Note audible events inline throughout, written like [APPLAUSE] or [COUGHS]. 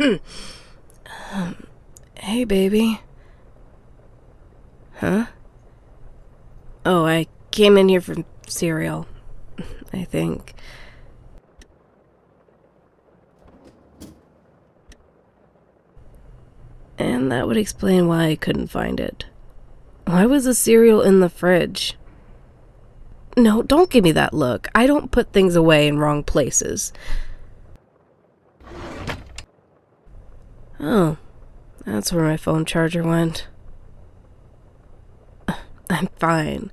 um, hey, baby. Huh? Oh, I came in here for cereal. I think. And that would explain why I couldn't find it. Why was the cereal in the fridge? No, don't give me that look. I don't put things away in wrong places. Oh, that's where my phone charger went. I'm fine.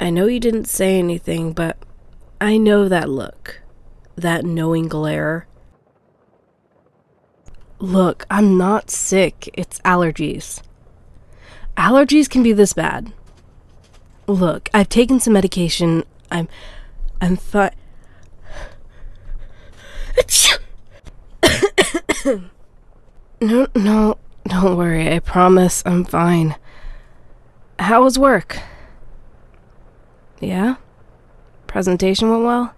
I know you didn't say anything, but I know that look. That knowing glare. Look, I'm not sick. It's allergies. Allergies can be this bad. Look, I've taken some medication. I'm I'm fine. No, no, don't worry. I promise I'm fine. How was work? Yeah? Presentation went well?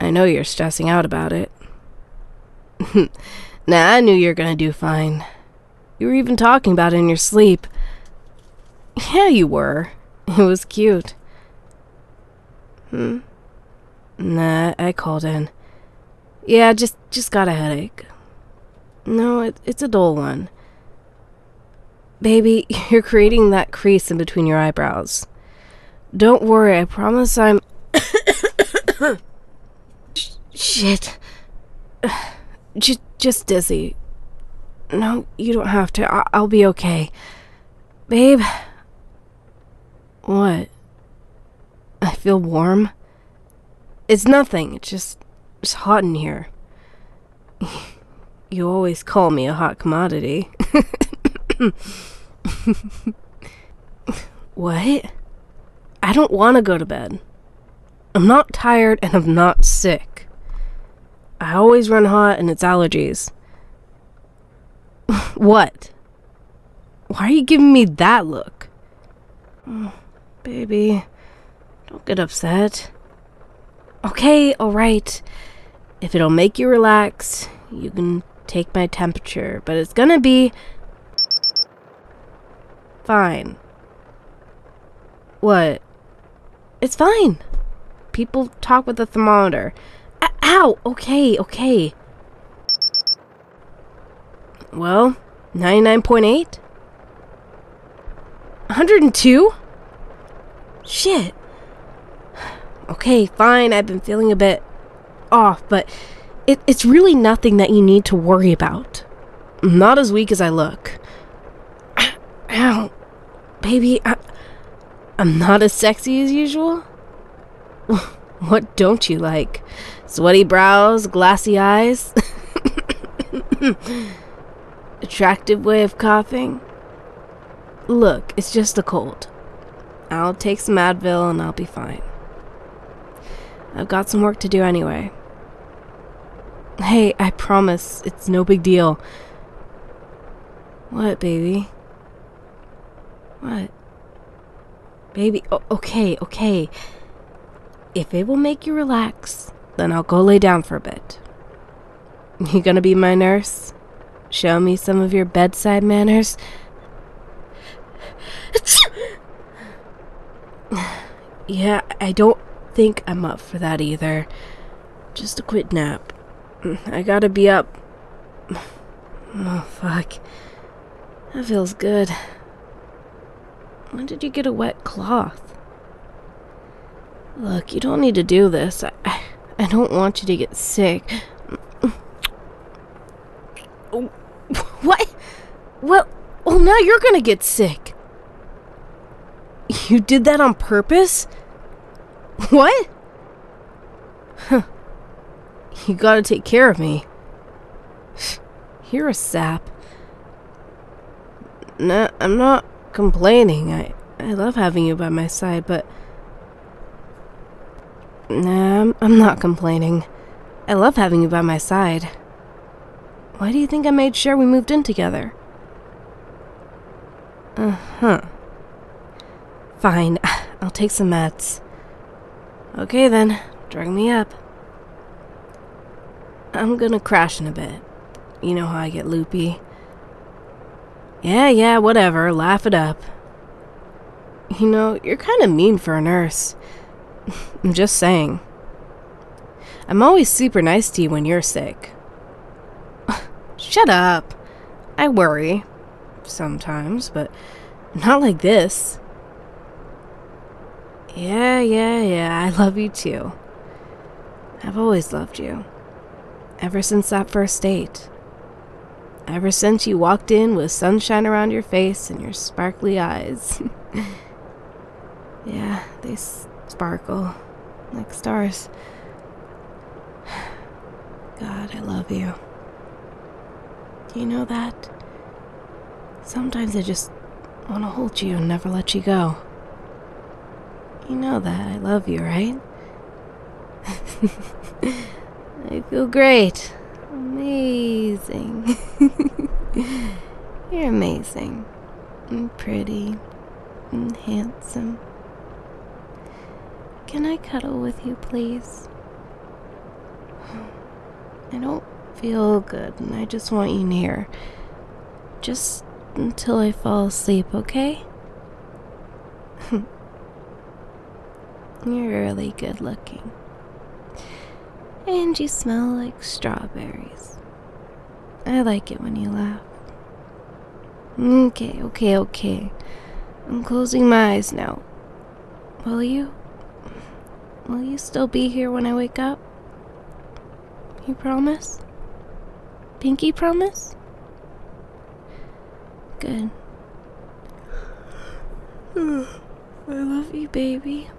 I know you're stressing out about it. [LAUGHS] nah, I knew you were gonna do fine. You were even talking about it in your sleep. Yeah, you were. It was cute. Hmm? Nah, I called in. Yeah, just just got a headache. No, it, it's a dull one. Baby, [LAUGHS] you're creating that crease in between your eyebrows. Don't worry, I promise I'm. [COUGHS] Shit. [SIGHS] Just, just dizzy. No, you don't have to. I- I'll be okay. Babe. What? I feel warm. It's nothing. It's just. It's hot in here. [LAUGHS] You always call me a hot commodity. what? I don't want to go to bed. I'm not tired and I'm not sick. I always run hot and it's allergies. [LAUGHS] what? Why are you giving me that look? Oh, baby, don't get upset. Okay, alright. If it'll make you relax, you can take my temperature, but it's gonna be fine. What? It's fine. People talk with a thermometer. O- ow! Okay, okay. Well, 99.8? 102? Shit. [SIGHS] Okay, fine, I've been feeling a bit off, but it, it's really nothing that you need to worry about. Not as weak as I look. [CLEARS THROAT] Ow. Baby, I, I'm not as sexy as usual? [LAUGHS] What don't you like? Sweaty brows, glassy eyes? [LAUGHS] Attractive way of coughing? Look, it's just a cold. I'll take some Advil and I'll be fine. I've got some work to do anyway. Hey, I promise, it's no big deal. What, baby? What? Baby, okay, okay. If it will make you relax, then I'll go lay down for a bit. You gonna be my nurse? Show me some of your bedside manners? [SIGHS] yeah, I don't think I'm up for that either. Just a quick nap. I gotta be up. Oh, fuck. That feels good. When did you get a wet cloth? Look, you don't need to do this. I, I don't want you to get sick. Oh, What? Well, well, now you're gonna get sick. You did that on purpose? What? You gotta take care of me. You're a sap. No, I'm not complaining. I, I love having you by my side, but. Nah, I'm, I'm not complaining. I love having you by my side. Why do you think I made sure we moved in together? Uh huh. Fine, [SIGHS] I'll take some meds. Okay then, drag me up. I'm gonna crash in a bit. You know how I get loopy. Yeah, yeah, whatever. Laugh it up. You know, you're kind of mean for a nurse. [LAUGHS] I'm just saying. I'm always super nice to you when you're sick. [LAUGHS] Shut up. I worry. Sometimes, but not like this. Yeah, yeah, yeah, I love you too. I've always loved you. Ever since that first date. Ever since you walked in with sunshine around your face and your sparkly eyes. [LAUGHS] yeah, they sparkle like stars. [SIGHS] God, I love you. Do you know that? Sometimes I just want to hold you and never let you go. You know that I love you, right? [LAUGHS] I feel great. Amazing. [LAUGHS] You're amazing. And pretty. And handsome. Can I cuddle with you, please? I don't feel good, and I just want you near. Just until I fall asleep, okay? [LAUGHS] You're really good looking. And you smell like strawberries. I like it when you laugh. Okay, okay, okay. I'm closing my eyes now. Will you? Will you still be here when I wake up? You promise? Pinky promise? Good. [SIGHS] I love you, baby.